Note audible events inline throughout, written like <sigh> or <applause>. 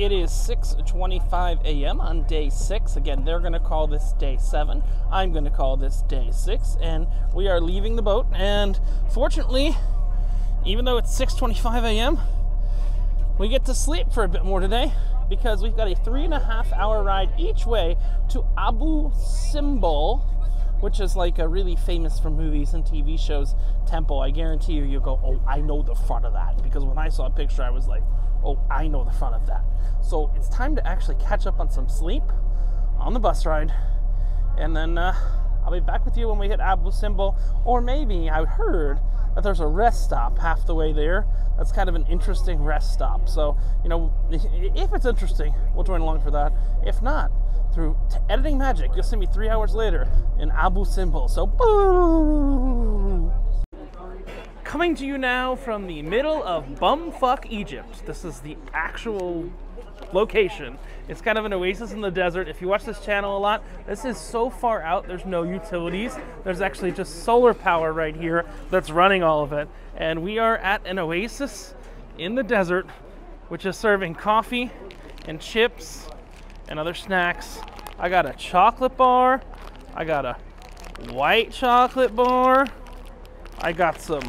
It is 6:25 a.m. on day 6. Again, they're going to call this day 7. I'm going to call this day 6 and we are leaving the boat and fortunately, even though it's 6:25 a.m., we get to sleep for a bit more today because we've got a three and a half hour ride each way to Abu Simbel, which is like a really famous from movies and TV shows temple. I guarantee you, you'll go, oh, I know the front of that. Because when I saw a picture, I was like, oh, I know the front of that. So it's time to actually catch up on some sleep on the bus ride. And then uh, I'll be back with you when we hit Abu Simbel. Or maybe I heard that there's a rest stop half the way there. That's kind of an interesting rest stop. So, you know, if it's interesting, we'll join along for that. If not, through editing magic, you'll see me three hours later in Abu Simbel. So, boo! Coming to you now from the middle of bumfuck Egypt. This is the actual location. It's kind of an oasis in the desert. If you watch this channel a lot, this is so far out, there's no utilities. There's actually just solar power right here that's running all of it. And we are at an oasis in the desert, which is serving coffee and chips and other snacks. I got a chocolate bar. I got a white chocolate bar. I got some,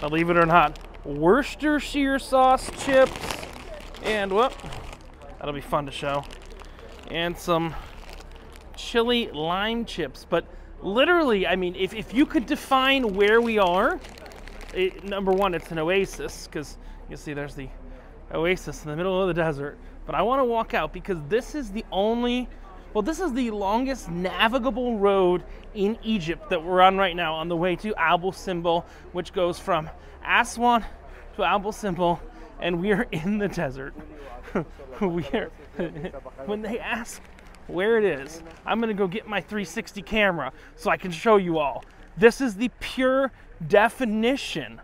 believe it or not, Worcestershire sauce chips. And, well, that'll be fun to show. And some chili lime chips. But literally, I mean, if, if you could define where we are, it, number one, it's an oasis, because you see there's the oasis in the middle of the desert. But I want to walk out because this is the only, well, this is the longest navigable road in Egypt that we're on right now on the way to Abu Simbel, which goes from Aswan to Abu Simbel, and we are in the desert. <laughs> we are, <laughs> when they ask where it is, I'm to go get my 360 camera so I can show you all. This is the pure definition.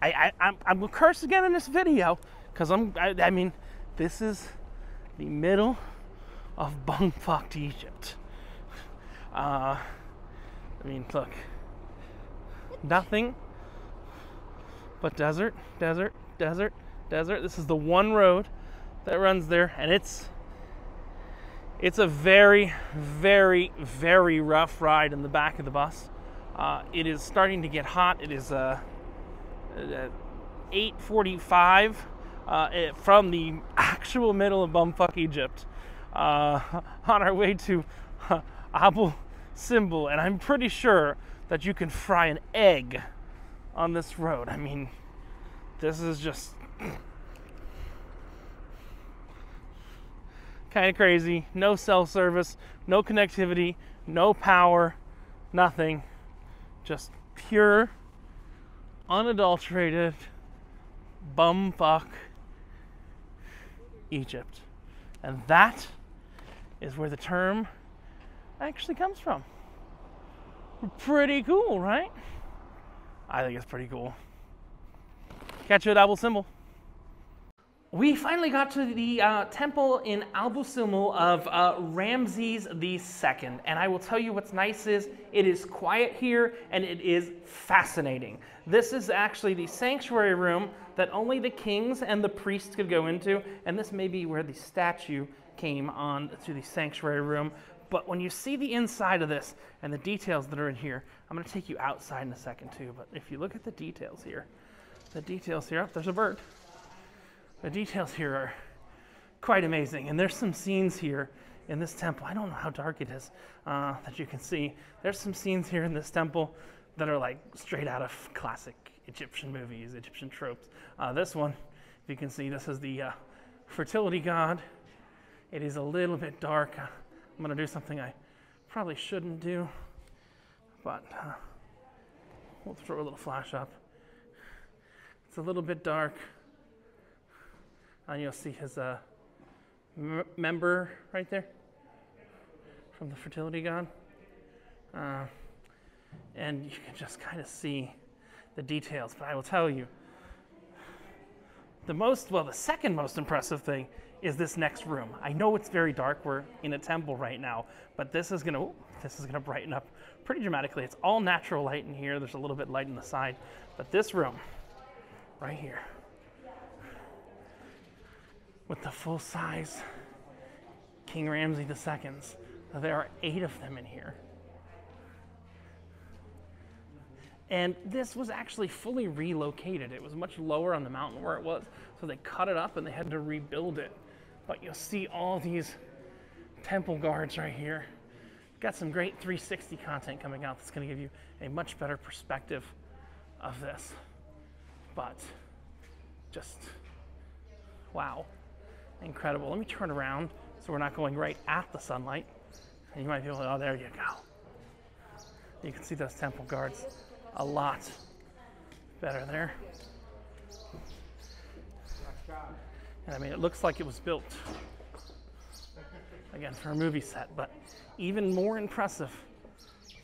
I, I, I'm, I'm to curse again in this video because I'm, I, I mean, this is the middle of bumfucked Egypt. Uh, I mean, look, nothing but desert, desert, desert, desert. This is the one road that runs there, and it's it's a very, very, very rough ride in the back of the bus. Uh, it is starting to get hot. It is uh, 8:45 uh, from the <laughs> actual middle of bumfuck Egypt uh, <laughs> on our way to uh, Abu Simbel, and I'm pretty sure that you can fry an egg on this road. I mean, this is just kind of crazy. No cell service, no connectivity, no power, nothing. Just pure, unadulterated bumfuck Egypt. And that is where the term actually comes from. Pretty cool, right? I think it's pretty cool. Catch you at Abu Simbel. We finally got to the uh, temple in Abu Simbel of uh, Ramses II. And I will tell you what's nice is it is quiet here and it is fascinating. This is actually the sanctuary room that only the kings and the priests could go into. And this may be where the statue came on to the sanctuary room. But when you see the inside of this and the details that are in here, I'm going to take you outside in a second too. But if you look at the details here, the details here, oh, there's a bird the details here are quite amazing. And there's some scenes here in this temple. I don't know how dark it is uh, that you can see. There's some scenes here in this temple that are like straight out of classic Egyptian movies, Egyptian tropes. Uh, this one, if you can see, this is the uh, fertility god. It is a little bit dark. I'm going to do something I probably shouldn't do, but uh, we'll throw a little flash up. It's a little bit dark and you'll see his uh, m- member right there from the fertility god. Uh, and you can just kind of see the details. But I will tell you, the most, well, the second most impressive thing is this next room. I know it's very dark. We're in a temple right now, but this is gonna, this is gonna brighten up pretty dramatically. It's all natural light in here. There's a little bit light in the side, but this room, right here, with the full size King Ramses II's. There are eight of them in here. And this was actually fully relocated. It was much lower on the mountain where it was, so they cut it up and they had to rebuild it. But you'll see all these temple guards right here. Got some great 360 content coming out that's going to give you a much better perspective of this. But just wow, incredible. Let me turn around so we're not going right at the sunlight. And you might be to, oh, there you go. You can see those temple guards a lot better there. And I mean, it looks like it was built again for a movie set, but even more impressive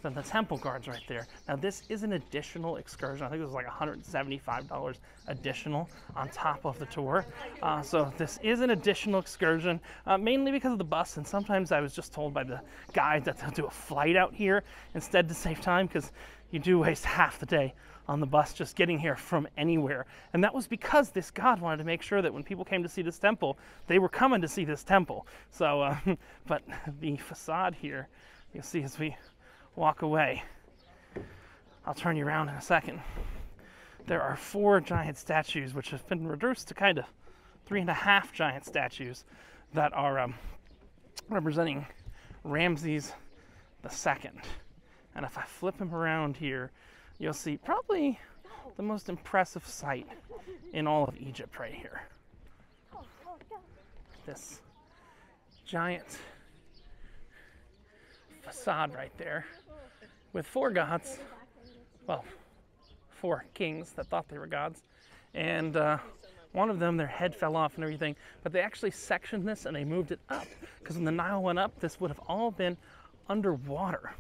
than the temple guards right there. Now this is an additional excursion. I think it was like $175 additional on top of the tour. Uh, so this is an additional excursion, uh, mainly because of the bus. And sometimes I was just told by the guide that they'll do a flight out here instead to save time because you do waste half the day on the bus just getting here from anywhere. And that was because this god wanted to make sure that when people came to see this temple, they were coming to see this temple. So, uh, <laughs> but the facade here, you'll see as we walk away. I'll turn you around in a second. There are four giant statues, which have been reduced to kind of three and a half giant statues that are um, representing Ramses the second. And if I flip him around here, you'll see probably the most impressive sight in all of Egypt right here. This giant facade right there with four gods. Well, four kings that thought they were gods. And uh, one of them, their head fell off and everything. But they actually sectioned this and they moved it up. Because when the Nile went up, this would have all been underwater.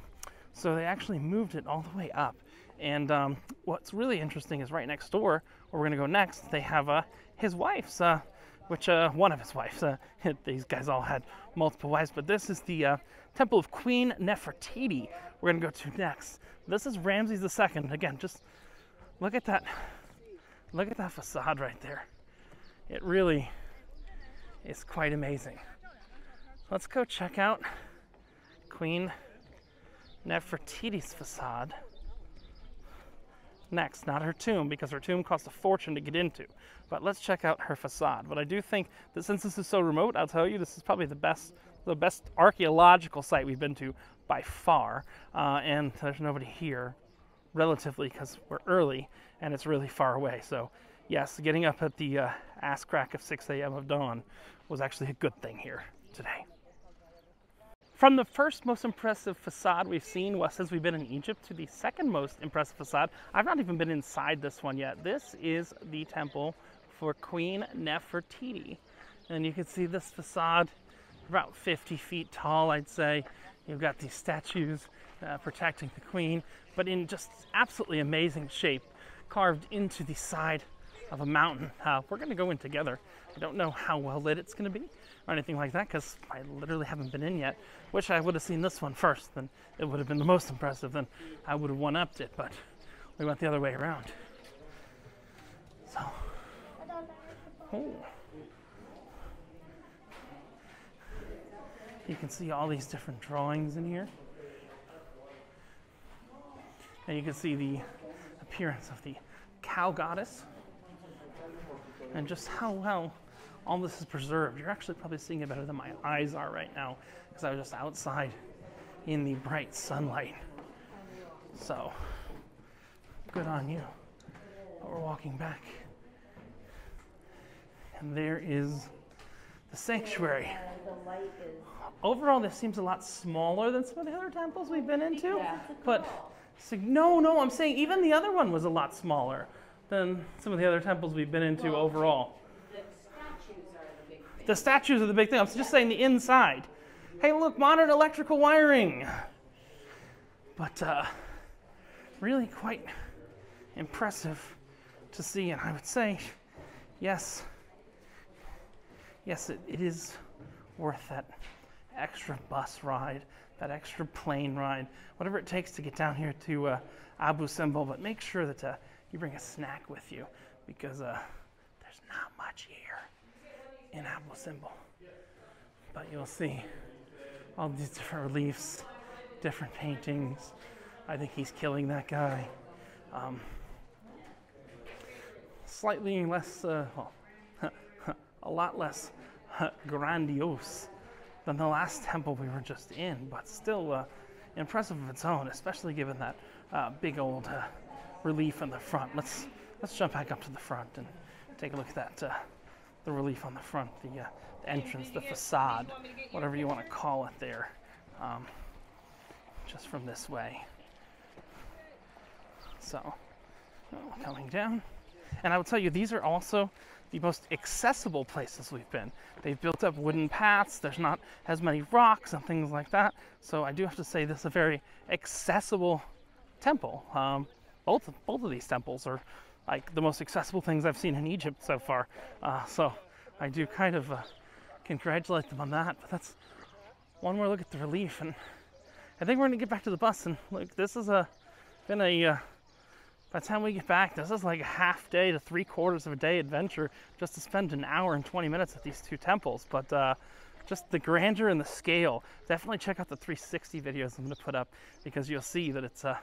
So they actually moved it all the way up. And um, what's really interesting is right next door, where we're going to go next, they have uh, his wife's, uh, which uh, one of his wives. Uh, <laughs> these guys all had multiple wives, but this is the uh, Temple of Queen Nefertiti, we're going to go to next. This is Ramses II. Again, just look at that. Look at that facade right there. It really is quite amazing. Let's go check out Queen Nefertiti's facade next. Not her tomb, because her tomb cost a fortune to get into. But let's check out her facade. But I do think that since this is so remote, I'll tell you, this is probably the best, the best archaeological site we've been to by far. Uh, and there's nobody here, relatively, because we're early and it's really far away. So, yes, getting up at the uh, ass crack of 6 a.m. of dawn was actually a good thing here today. From the first most impressive facade we've seen well, since we've been in Egypt to the second most impressive facade, I've not even been inside this one yet. This is the temple for Queen Nefertiti. And you can see this facade about 50 feet tall, I'd say. You've got these statues uh, protecting the queen, but in just absolutely amazing shape, carved into the side of a mountain. Uh, we're going to go in together. I don't know how well lit it's going to be or anything like that because I literally haven't been in yet. Wish I would have seen this one first, then it would have been the most impressive, then I would have one upped it, but we went the other way around. So, oh. You can see all these different drawings in here. And you can see the appearance of the cow goddess and just how well all this is preserved. You're actually probably seeing it better than my eyes are right now because I was just outside in the bright sunlight. So, good on you. But we're walking back. And there is the sanctuary. Overall, this seems a lot smaller than some of the other temples we've been into. But no, no, I'm saying even the other one was a lot smaller than some of the other temples we've been into well, overall. The statues are the big thing. The statues are the big thing. I'm just saying the inside. Hey, look, modern electrical wiring. But uh, really quite impressive to see, and I would say, yes, yes, it, it is worth that extra bus ride, that extra plane ride, whatever it takes to get down here to uh, Abu Simbel. But make sure that uh, you bring a snack with you because uh, there's not much here. in Abu Simbel. But you'll see all these different reliefs, different paintings. I think he's killing that guy. Um, slightly less, uh, well, <laughs> a lot less <laughs> grandiose than the last temple we were just in, but still uh, impressive of its own, especially given that uh, big old uh, relief in the front. Let's let's jump back up to the front and take a look at that uh, the relief on the front, the, uh, the entrance, the facade, whatever you want to call it there, um, just from this way. So, coming down. And I will tell you, these are also the most accessible places we've been. They've built up wooden paths, there's not as many rocks and things like that. So I do have to say this is a very accessible temple. Um, both, both of these temples are like the most accessible things I've seen in Egypt so far. Uh, so I do kind of uh, congratulate them on that. But that's one more look at the relief. And I think we're going to get back to the bus. And look, this has a, been a uh, by the time we get back, this is like a half day to three quarters of a day adventure just to spend an hour and 20 minutes at these two temples. But uh, just the grandeur and the scale. Definitely check out the 360 videos I'm going to put up because you'll see that it's uh,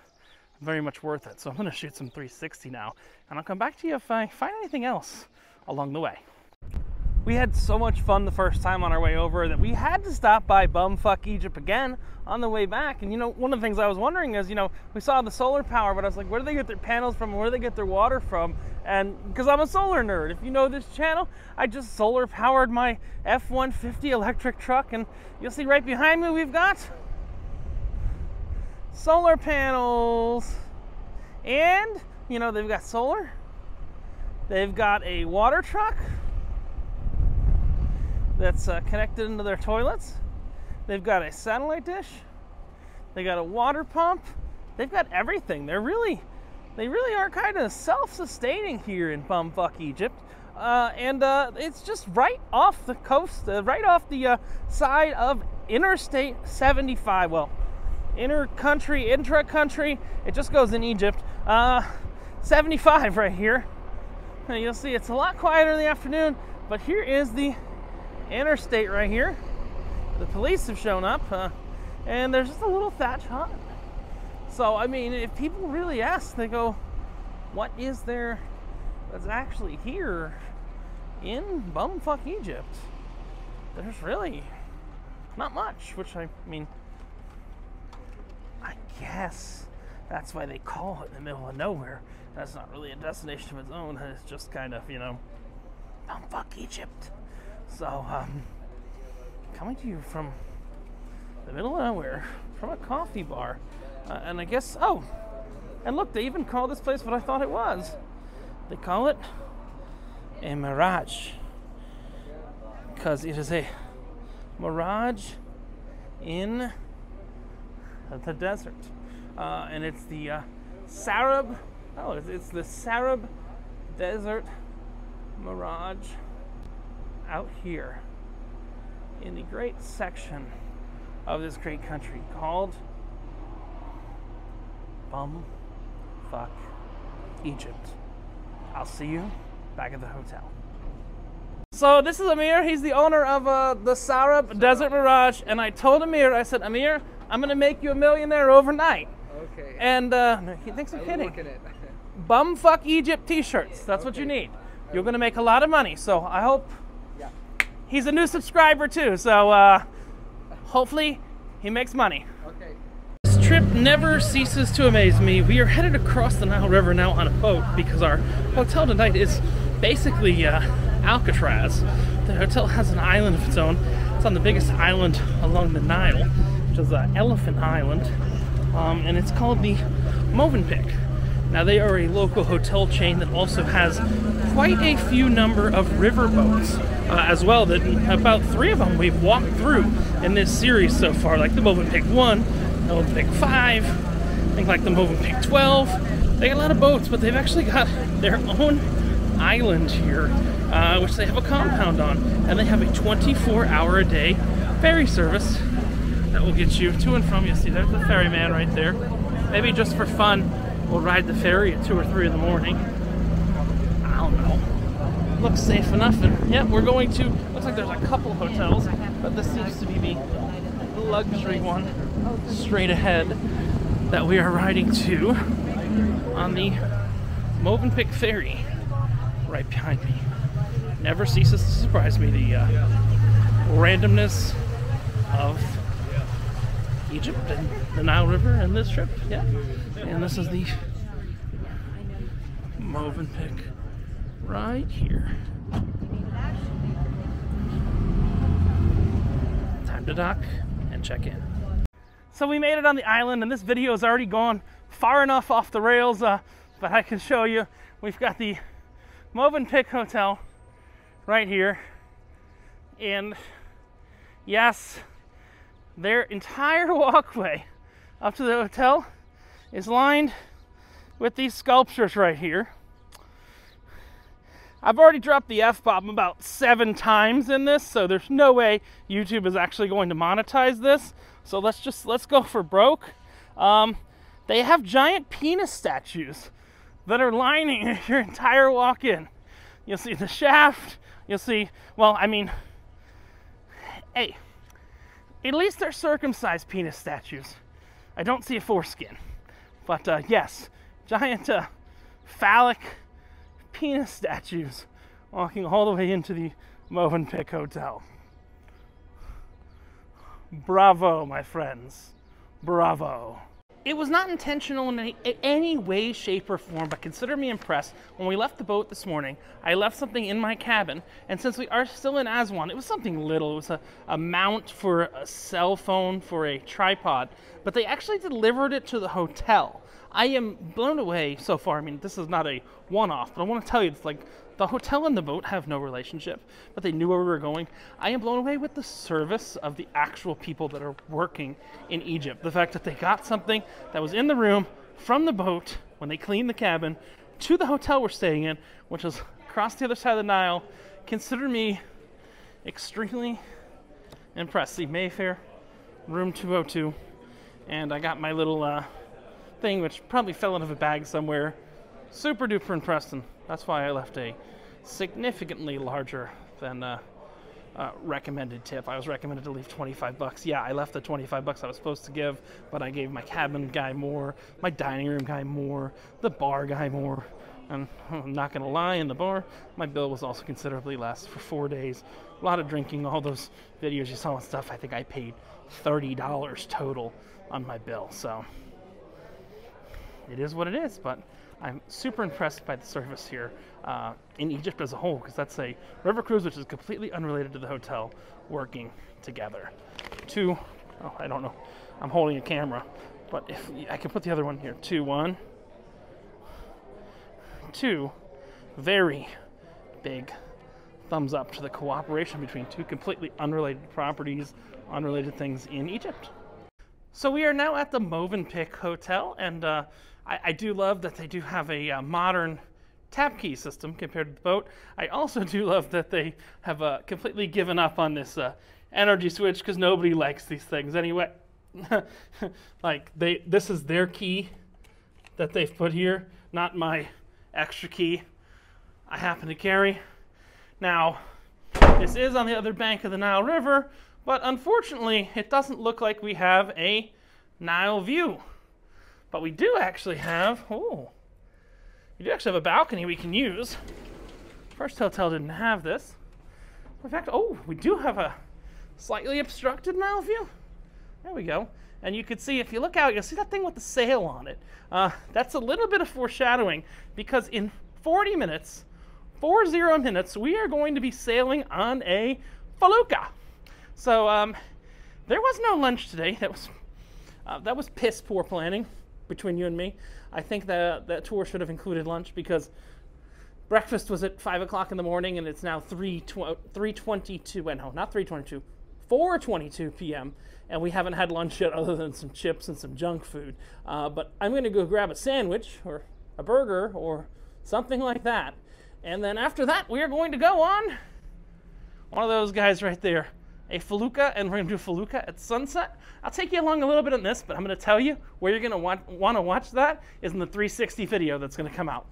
very much worth it. So I'm going to shoot some 360 now, and I'll come back to you if I find anything else along the way we had so much fun the first time on our way over that we had to stop by bumfuck Egypt again on the way back. And you know, one of the things I was wondering is, you know, we saw the solar power, but I was like, where do they get their panels from? Where do they get their water from? And because I'm a solar nerd, if you know this channel, I just solar powered my F-150 electric truck, and you'll see right behind me we've got solar panels. And, you know, they've got solar. They've got a water truck that's uh, connected into their toilets. They've got a satellite dish. They got a water pump. They've got everything. They're really, they really are kind of self-sustaining here in bumfuck Egypt. Uh, and uh, it's just right off the coast, uh, right off the uh, side of Interstate 75. Well, inter country, intra country, it just goes in Egypt. Uh, 75 right here. You'll see it's a lot quieter in the afternoon, but here is the interstate right here. The police have shown up, uh, and there's just a little thatch hut. So, I mean, if people really ask, they go, what is there that's actually here in bumfuck Egypt? There's really not much, which I mean, I guess that's why they call it the middle of nowhere. That's not really a destination of its own. It's just kind of, you know, bumfuck Egypt. So, um, coming to you from the middle of nowhere, from a coffee bar. Uh, and I guess, oh, and look, they even call this place what I thought it was. They call it a mirage. Because it is a mirage in the desert. Uh, and it's the uh, Sarab, oh, it's, it's the Sarab Desert Mirage out here in the great section of this great country called Bum Fuck Egypt. I'll see you back at the hotel. So this is Amir. He's the owner of uh, the Sarab Desert Mirage, and I told Amir, I said, Amir, I'm gonna make you a millionaire overnight. Okay. And uh, he thinks I'm kidding. <laughs> Bumfuck Egypt T-shirts. That's okay. what you need. You're gonna make a lot of money. So I hope Yeah. he's a new subscriber too, so uh, hopefully he makes money. Okay. This trip never ceases to amaze me. We are headed across the Nile River now on a boat because our hotel tonight is basically uh, Alcatraz. The hotel has an island of its own. It's on the biggest island along the Nile, which is uh, Elephant Island, um, and it's called the Movenpick. Now they are a local hotel chain that also has quite a few number of river boats uh, as well. That about three of them we've walked through in this series so far, like the Movenpick 1, the Movenpick 5, I think like the Movenpick 12. They got a lot of boats, but they've actually got their own island here, uh, which they have a compound on, and they have a 24-hour a day ferry service that will get you to and from. You see, there's the ferryman right there. Maybe just for fun, we'll ride the ferry at 2 or 3 in the morning. I don't know. looks safe enough. And yeah, we're going to. Looks like there's a couple hotels, but this seems to be the luxury one straight ahead that we are riding to on the Movenpick Ferry right behind me. Never ceases to surprise me the uh, randomness of Egypt and the Nile River and this trip. Yeah. And this is the Movenpick right here. Time to dock and check in. So we made it on the island and this video has already gone far enough off the rails, uh, but I can show you. We've got the Movenpick Hotel right here. And yes, their entire <laughs> walkway up to the hotel is lined with these sculptures right here. I've already dropped the F bomb about seven times in this, so there's no way YouTube is actually going to monetize this. So let's just let's go for broke. Um, they have giant penis statues that are lining <laughs> your entire walk-in. You'll see the shaft. You'll see. Well, I mean, hey, at least they're circumcised penis statues. I don't see a foreskin, but uh, yes, giant uh, phallic penis statues walking all the way into the Movenpick Hotel. Bravo, my friends. Bravo. It was not intentional in any, in any, way, shape, or form, but consider me impressed. When we left the boat this morning, I left something in my cabin, and since we are still in Aswan, it was something little. It was a, a mount for a cell phone for a tripod, but they actually delivered it to the hotel. I am blown away so far. I mean, this is not a one off, but I want to tell you, it's like the hotel and the boat have no relationship, but they knew where we were going. I am blown away with the service of the actual people that are working in Egypt. The fact that they got something that was in the room from the boat when they cleaned the cabin to the hotel we're staying in, which is across the other side of the Nile, consider me extremely impressed. See, Mayfair, room 202, and I got my little uh, thing, which probably fell out of a bag somewhere. Super duper impressed, and that's why I left a significantly larger than uh, uh, recommended tip. I was recommended to leave 25 bucks. Yeah, I left the 25 bucks I was supposed to give, but I gave my cabin guy more, my dining room guy more, the bar guy more. And <laughs> I'm not gonna lie, in the bar, my bill was also considerably less for four days. A lot of drinking, all those videos you saw and stuff. I think I paid $30 total on my bill. So it is what it is, but I'm super impressed by the service here uh, in Egypt as a whole, because that's a river cruise which is completely unrelated to the hotel working together. Two, oh, I don't know, I'm holding a camera, but if I can put the other one here. Two, one, two, very big thumbs up to the cooperation between two completely unrelated properties, unrelated things in Egypt. So we are now at the Movenpick Hotel, and uh, I, I, do love that they do have a uh, modern tap key system compared to the boat. I also do love that they have uh, completely given up on this uh, energy switch because nobody likes these things anyway. <laughs> like they, this is their key that they've put here, not my extra key I happen to carry. Now, this is on the other bank of the Nile River, but unfortunately, it doesn't look like we have a Nile view. But we do actually have, oh, we do actually have a balcony we can use. First hotel didn't have this. In fact, oh, we do have a slightly obstructed Nile view. There we go. And you can see, if you look out, you'll see that thing with the sail on it. Uh, that's a little bit of foreshadowing because in 40 minutes, 40 minutes, we are going to be sailing on a felucca. So um, there was no lunch today. That was uh, that was piss poor planning between you and me. I think that that tour should have included lunch because breakfast was at five o'clock in the morning and it's now three three twenty two. No, not three twenty two. 4:22 p.m. and we haven't had lunch yet, other than some chips and some junk food. Uh, but I'm going to go grab a sandwich or a burger or something like that, and then after that, we are going to go on one of those guys right there a felucca, and we're gonna do felucca at sunset. I'll take you along a little bit on this, but I'm gonna tell you where you're gonna want, wanna watch that is in the 360 video that's gonna come out.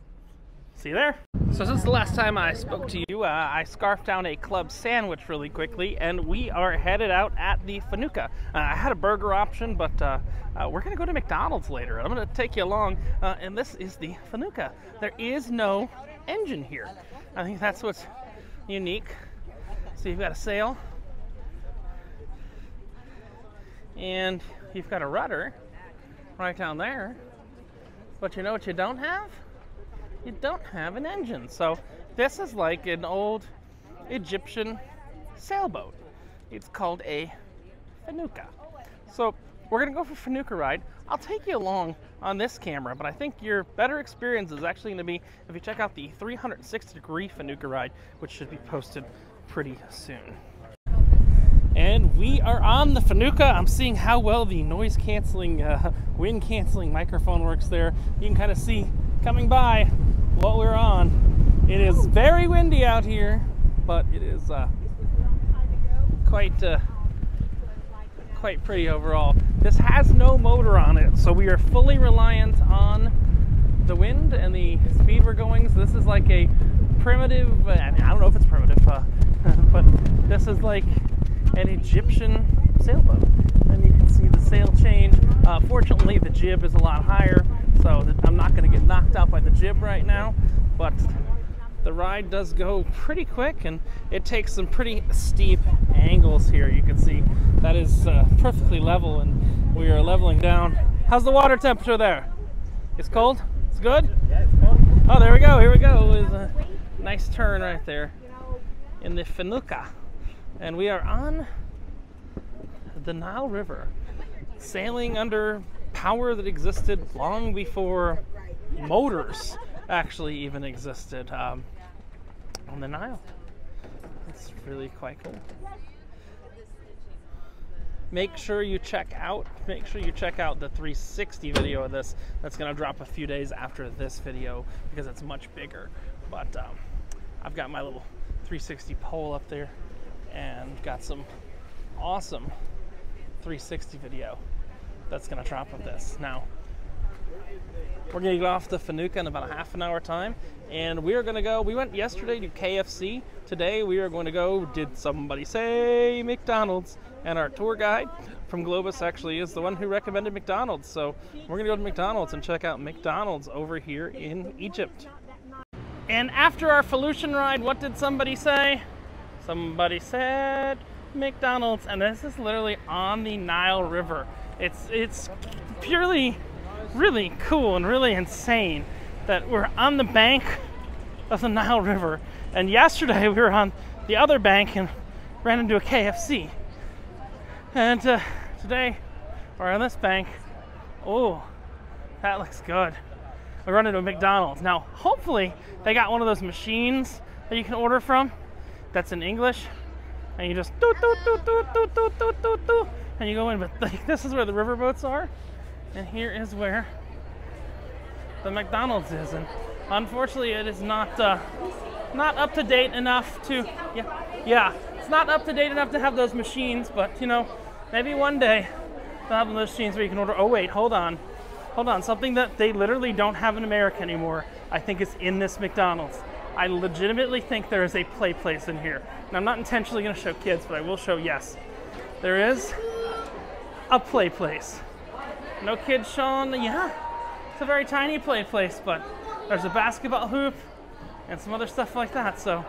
See you there. So since the last time I spoke to you, uh, I scarfed down a club sandwich really quickly, and we are headed out at the Fanuca. Uh, I had a burger option, but uh, uh we're gonna go to McDonald's later. I'm gonna take you along, uh, and this is the Fanuca. There is no engine here. I think that's what's unique. So you've got a sail, and you've got a rudder right down there. But you know what you don't have? you don't have an engine. So this is like an old Egyptian sailboat. It's called a Fanuca. So we're gonna go for Fanuca ride. I'll take you along on this camera, but I think your better experience is actually gonna be if you check out the 360 degree Fanuca ride, which should be posted pretty soon. And we are on the Fanuca. I'm seeing how well the noise canceling, uh, <laughs> wind canceling microphone works there. You can kind of see coming by what we're on. It is very windy out here, but it is uh, quite uh, quite pretty overall. This has no motor on it, so we are fully reliant on the wind and the speed we're going. So this is like a primitive. I, mean, I don't know if it's primitive, uh, <laughs> but this is like an Egyptian sailboat, and you can see the sail change. Uh, fortunately, the jib is a lot higher, so I'm not going to get knocked out by the jib right now, but the ride does go pretty quick and it takes some pretty steep angles here. You can see that is uh, perfectly level and we are leveling down. How's the water temperature there? It's cold? It's good? Yeah, it's cold. Oh, there we go. Here we go. With a nice turn right there in the Fanuca. And we are on the Nile River, sailing under power that existed long before motors actually even existed um, on the Nile. It's really quite cool. Make sure you check out make sure you check out the 360 video of this. That's gonna drop a few days after this video because it's much bigger. But um, I've got my little 360 pole up there and got some awesome 360 video that's going to drop with this. Now, we're going to get off the Fanuca in about a half an hour time, and we are going to go. We went yesterday to KFC. Today we are going to go. Did somebody say McDonald's? And our tour guide from Globus actually is the one who recommended McDonald's. So we're going to go to McDonald's and check out McDonald's over here in Egypt. And after our Felucian ride, what did somebody say? Somebody said McDonald's, and this is literally on the Nile River. It's it's purely really cool and really insane that we're on the bank of the Nile River. And yesterday we were on the other bank and ran into a KFC. And uh, today we're on this bank. Oh, that looks good. We run into a McDonald's. Now, hopefully, they got one of those machines that you can order from that's in English. And you just do, do, do, do, do, do, do, do, do, and you go in. But like, this is where the riverboats are, and here is where the McDonald's is. And unfortunately, it is not uh, not up to date enough to yeah yeah it's not up to date enough to have those machines. But you know, maybe one day they'll have those machines where you can order. Oh wait, hold on, hold on. Something that they literally don't have in America anymore. I think is in this McDonald's. I legitimately think there is a play place in here. And I'm not intentionally going to show kids, but I will show yes. There is a play place. No kids shown, yeah. It's a very tiny play place, but there's a basketball hoop and some other stuff like that. So,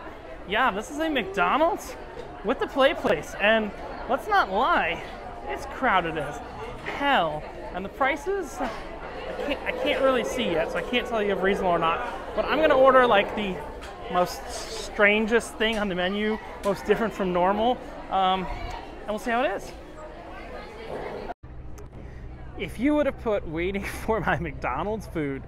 yeah, this is a McDonald's with the play place. And let's not lie, it's crowded as hell. And the prices, I can't, I can't really see yet, so I can't tell you if reasonable or not. But I'm gonna order like the most strangest thing on the menu, most different from normal, um, and we'll see how it is. If you would have put waiting <laughs> for my McDonald's food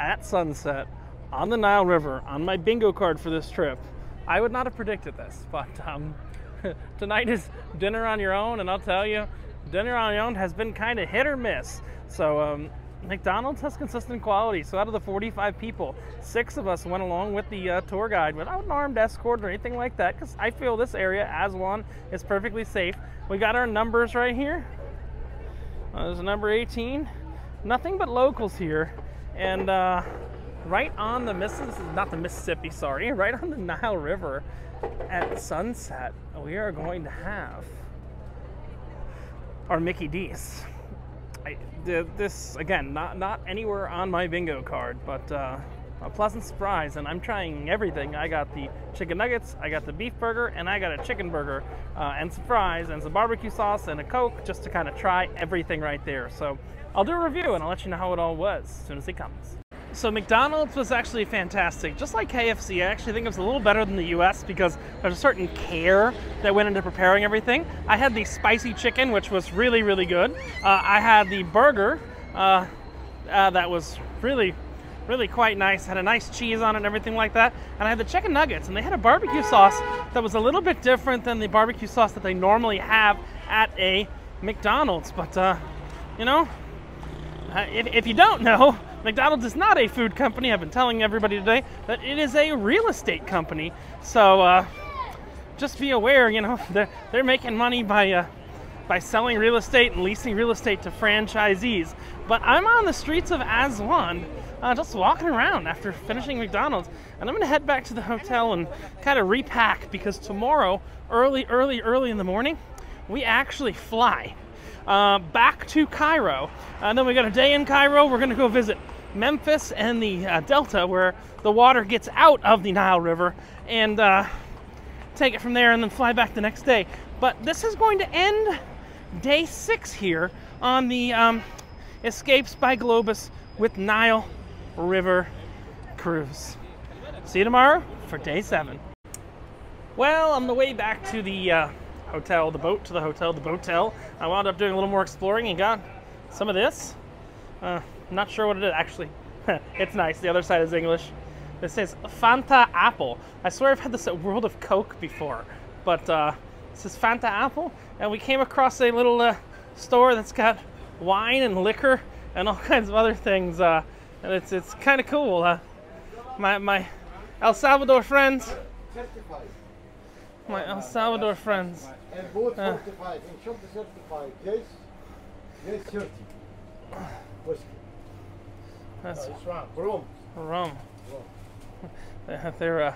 at sunset on the Nile River on my bingo card for this trip, I would not have predicted this. But um, <laughs> tonight is dinner on your own, and I'll tell you, dinner on your own has been kind of hit or miss. So um, McDonald's has consistent quality. So out of the 45 people, six of us went along with the uh, tour guide without an armed escort or anything like that because I feel this area, Aswan, is perfectly safe. We got our numbers right here. Uh, there's number 18. Nothing but locals here. And uh, right on the Mississippi, not the Mississippi, sorry, <laughs> right on the Nile River at sunset, we are going to have our Mickey D's. I, this again, not not anywhere on my bingo card, but uh, a pleasant surprise. And I'm trying everything. I got the chicken nuggets, I got the beef burger, and I got a chicken burger, uh, and some fries, and some barbecue sauce, and a coke, just to kind of try everything right there. So I'll do a review, and I'll let you know how it all was as soon as it comes. So McDonald's was actually fantastic. Just like KFC, I actually think it was a little better than the US because there's a certain care that went into preparing everything. I had the spicy chicken, which was really, really good. Uh, I had the burger uh, uh, that was really, really quite nice. Had a nice cheese on it and everything like that. And I had the chicken nuggets, and they had a barbecue sauce that was a little bit different than the barbecue sauce that they normally have at a McDonald's. But, uh, you know, uh, if, if you don't know, McDonald's is not a food company. I've been telling everybody today that it is a real estate company. So uh, just be aware, you know, <laughs> they're, they're making money by, uh, by selling real estate and leasing real estate to franchisees. But I'm on the streets of Aswan, uh, just walking around after finishing McDonald's. And I'm to head back to the hotel and kind of repack because tomorrow, early, early, early in the morning, we actually fly. Uh, back to Cairo. And then we got a day in Cairo. We're going to go visit Memphis and the uh, Delta, where the water gets out of the Nile River, and uh, take it from there and then fly back the next day. But this is going to end day six here on the um, Escapes by Globus with Nile River cruise. See you tomorrow for day seven. Well, on the way back to the uh, hotel, the boat to the hotel, the boatel, I wound up doing a little more exploring and got some of this. Uh, I'm not sure what it is. Actually, <laughs> it's nice. The other side is English. This says Fanta Apple. I swear I've had this at World of Coke before, but uh, this is Fanta Apple, and we came across a little uh, store that's got wine and liquor and all <laughs> kinds of other things, uh, and it's it's kind of cool. Uh, my my El Salvador friends. My El Salvador friends. And both uh, certified. And shop certified. Yes. Yes, certified. That's. Rum. Rum. <laughs> they're uh,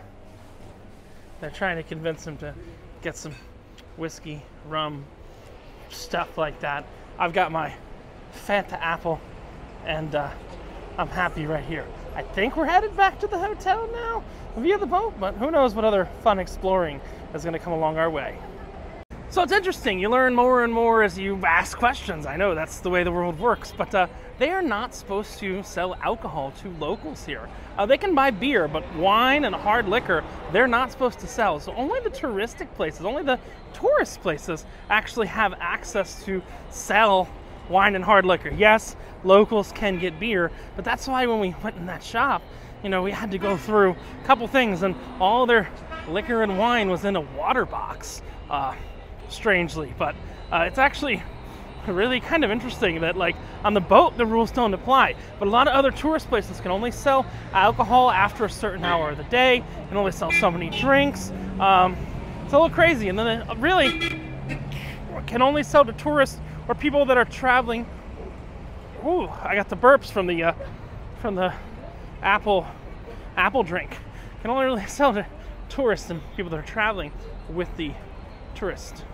they're trying to convince him to get some whiskey, rum, stuff like that. I've got my Fanta apple, and uh, I'm happy right here. I think we're headed back to the hotel now via the boat, but who knows what other fun exploring is going to come along our way. So it's interesting. You learn more and more as you ask questions. I know that's the way the world works, but uh, they are not supposed to sell alcohol to locals here. Uh, they can buy beer, but wine and hard liquor, they're not supposed to sell. So only the touristic places, only the tourist places actually have access to sell wine and hard liquor. Yes, locals can get beer, but that's why when we went in that shop, you know, we had to go through a couple things, and all their liquor and wine was in a water box. Uh, strangely, but uh, it's actually really kind of interesting that like on the boat the rules don't apply. But a lot of other tourist places can only sell alcohol after a certain hour of the day and only sell so many drinks. Um, it's a little crazy. And then it really can only sell to tourists or people that are traveling. Ooh, I got the burps from the uh, from the apple apple drink. Can only really <laughs> sell to tourists and people that are traveling with the tourist